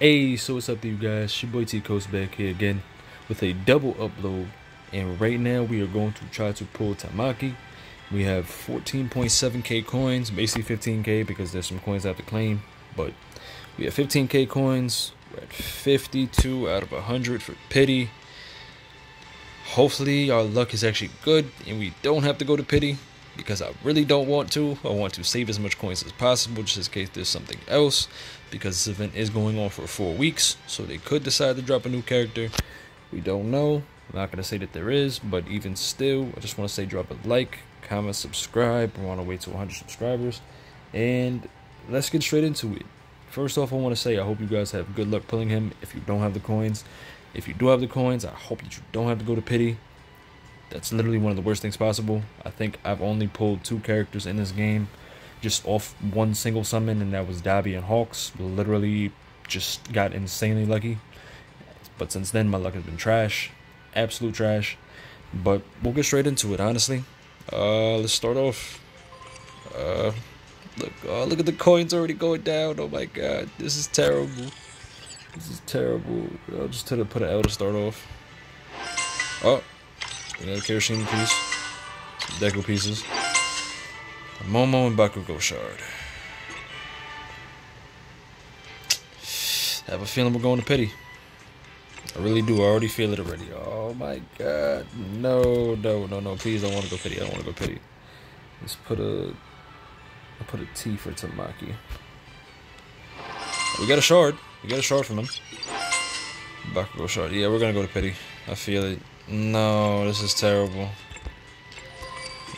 Hey, so what's up you guys? Your boy T Coast back here again with a double upload. And right now we are going to try to pull Tamaki. We have 14.7k coins, basically 15k because there's some coins I have to claim. But we have 15k coins. We're at 52 out of 100 for pity. Hopefully our luck is actually good and we don't have to go to pity because I really don't want to. I want to save as much coins as possible just in case there's something else because this event is going on for four weeks. So they could decide to drop a new character. We don't know. I'm not going to say that there is, but even still, I just want to say drop a like, comment, subscribe. I want to wait to 100 subscribers. And let's get straight into it. First off, I want to say I hope you guys have good luck pulling him if you don't have the coins. If you do have the coins, I hope that you don't have to go to pity. That's literally one of the worst things possible. I think I've only pulled two characters in this game just off one single summon, and that was Dabi and Hawks. Literally just got insanely lucky. But since then, my luck has been trash. Absolute trash. But we'll get straight into it, honestly. Uh, let's start off. Uh, look, oh, look at the coins already going down. Oh my god, this is terrible. This is terrible. I'll just try to put an L to start off. Oh, Another Kirishima piece. Some Deku pieces. Momo and Bakugo shard. I have a feeling we're going to pity. I really do. I already feel it already. Oh my god. No, no, no, no. Please don't want to go pity. I don't want to go pity. Let's put a I'll put a T for Tamaki. We got a shard. We got a shard from him. Bakugo shard. Yeah, we're gonna go to pity. I feel it. No, this is terrible.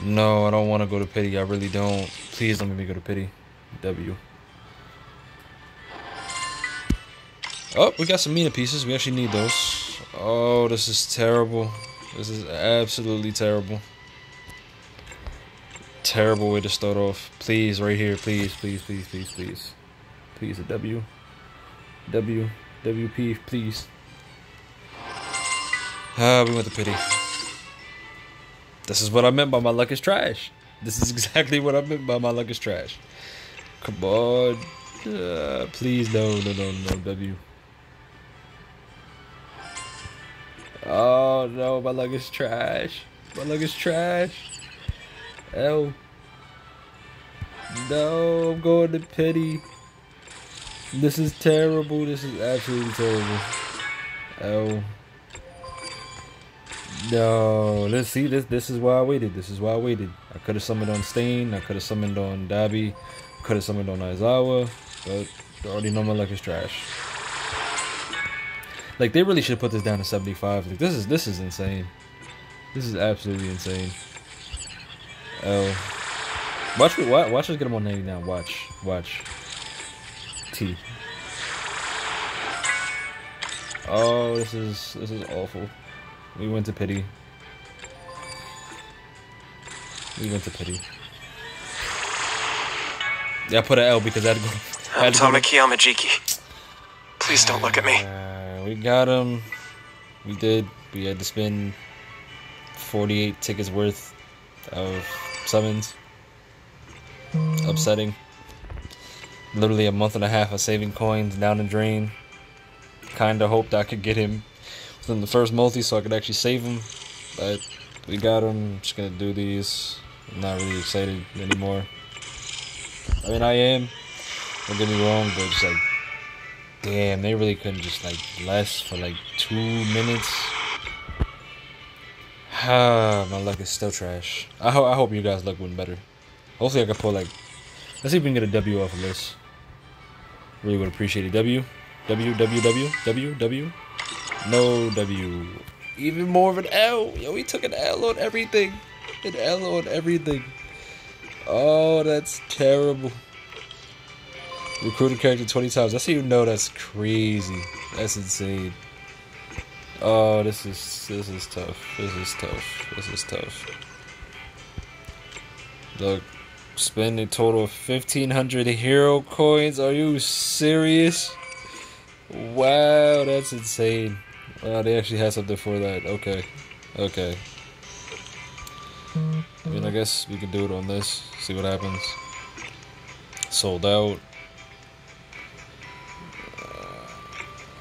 No, I don't want to go to pity. I really don't. Please don't make me go to pity. W. Oh, we got some Mina pieces. We actually need those. Oh, this is terrible. This is absolutely terrible. Terrible way to start off. Please, right here. Please, please, please, please, please. Please, a W. W. WP, please. Ah, we went to pity. This is what I meant by my luck is trash. This is exactly what I meant by my luck is trash. Come on. Uh, please, no, no, no, no, W. Oh, no, my luck is trash. My luck is trash. L. No, I'm going to pity. This is terrible. This is absolutely terrible. L. No, let's see this. This is why I waited. This is why I waited. I could have summoned on Stain. I could have summoned on Dabi. Could have summoned on Aizawa. But I already know my luck is trash. Like they really should have put this down to 75. Like this is this is insane. This is absolutely insane. Oh, watch. Watch, watch us get him on 90 now. Watch, watch. T. Oh, this is this is awful. We went to pity. We went to pity. Yeah, I put an L because I had to go. I I'm had to go Amajiki. Please don't look at me. Uh, we got him. We did. We had to spend 48 tickets worth of summons. Upsetting. Literally a month and a half of saving coins down the drain. Kinda hoped I could get him within the first multi so I could actually save him. But we got him. Just gonna do these. I'm not really excited anymore. I mean, I am. Don't get me wrong, but just like Damn, they really couldn't just like last for like two minutes. Ah, my luck is still trash. I hope I hope you guys' luck went better. Hopefully, I can pull like. Let's see if we can get a W off of this. Really would appreciate a W. W W W W W. No W. Even more of an L. Yo, we took an L on everything. An L on everything. Oh, that's terrible. Recruited character 20 times. That's how you know that's crazy. That's insane. Oh, this is this is tough. This is tough. This is tough. Look, spend a total of 1500 hero coins. Are you serious? Wow, that's insane. Wow, they actually had something for that. Okay. Okay. I mean, I guess we can do it on this. See what happens. Sold out.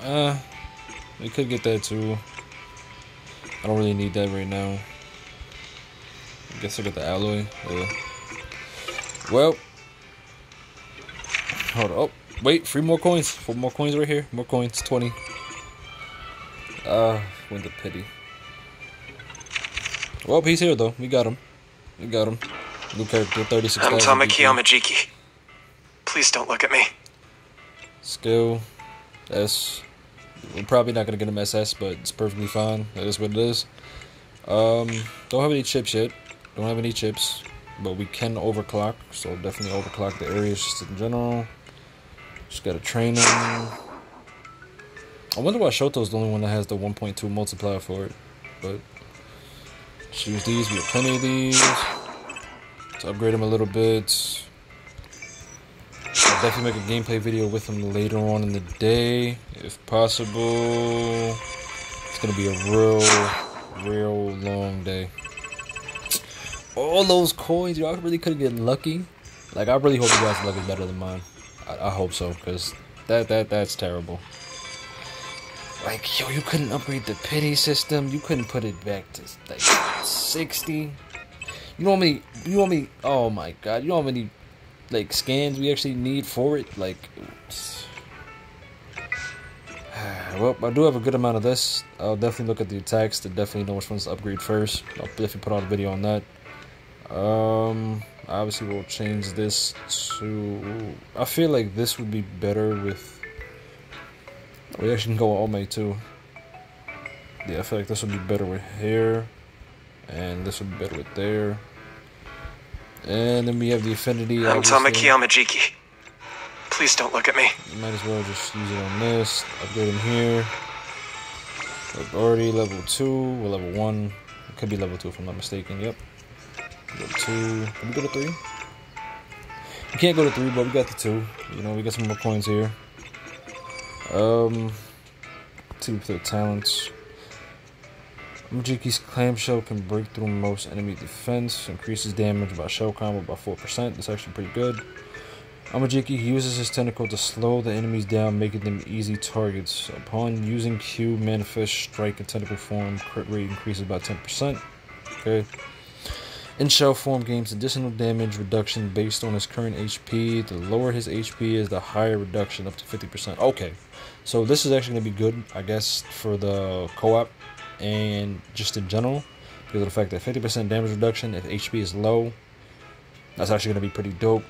Uh, we could get that too. I don't really need that right now. I guess I got the alloy. Yeah. Well. Hold up. Wait, three more coins. Four more coins right here. More coins. 20. Uh, win the pity. Well, he's here though. We got him. We got him. New character, 36. I'm Tamaki Amajiki. Please don't look at me. Skill. S. We're probably not gonna get him SS, but it's perfectly fine. That is what it is. Um, don't have any chips yet. Don't have any chips, but we can overclock. So definitely overclock the areas just in general. Just gotta train them. I wonder why Shoto's the only one that has the 1.2 multiplier for it. But choose these. We have plenty of these. Let's upgrade them a little bit. I'll definitely make a gameplay video with them later on in the day, if possible. It's gonna be a real, real long day. All those coins, y'all really could get lucky. Like I really hope you guys' luck is better than mine. I, I hope so, cause that that that's terrible. Like yo, you couldn't upgrade the pity system. You couldn't put it back to like sixty. You know how many? You know how many? Oh my god! You know how many like scans we actually need for it. Like, well, I do have a good amount of this. I'll definitely look at the attacks to definitely know which ones to upgrade first. I'll definitely put out a video on that. Um, obviously we'll change this to. I feel like this would be better with. We actually can go with Ome too. Yeah, I feel like this would be better with hair, and this would be better with there. And then we have the affinity. I'm Tamaki Amajiki. Please don't look at me. You might as well just use it on this. Upgrade him here. We're already level 2. We're level 1. It could be level 2 if I'm not mistaken. Yep. Level 2. Can we go to 3? We can't go to 3, but we got the 2. You know, we got some more coins here. Um, see the talents. Majiki's clamshell can break through most enemy defense, increases damage by shell combo by 4%. That's actually pretty good. Amajiki uses his tentacle to slow the enemies down, making them easy targets. Upon using Q, Manifest Strike in tentacle form, crit rate increases by 10%. Okay. In shell form gains additional damage reduction based on his current HP. The lower his HP is, the higher reduction up to 50%. Okay. So this is actually going to be good, I guess, for the co-op and just in general because of the fact that 50% damage reduction if HP is low. That's actually going to be pretty dope.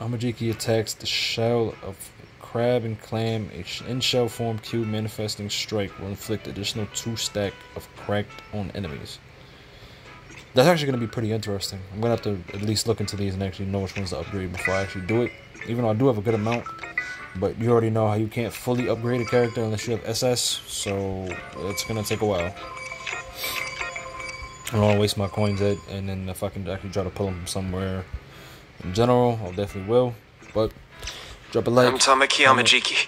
Amajiki attacks the shell of crab and clam. in shell form cube manifesting strike will inflict additional 2 stack of cracked on enemies. That's actually going to be pretty interesting. I'm going to have to at least look into these and actually know which ones to upgrade before I actually do it. Even though I do have a good amount. But you already know how you can't fully upgrade a character unless you have SS, so it's gonna take a while. I don't want to waste my coins at, and then if I can actually try to pull them from somewhere in general, I'll definitely will. But drop a like. I'm Tamaki Amajiki.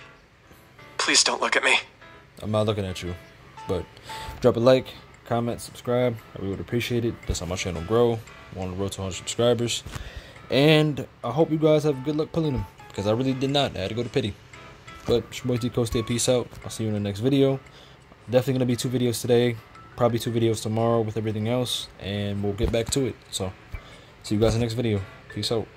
Please don't look at me. I'm not looking at you, but drop a like, comment, subscribe. I really would appreciate it. That's how my channel grow. We're on the road to 100 subscribers, and I hope you guys have good luck pulling them because I really did not. I had to go to pity. But it's your boy Coasted. Peace out. I'll see you in the next video. Definitely gonna be two videos today. Probably two videos tomorrow with everything else, and we'll get back to it. So, see you guys in the next video. Peace out.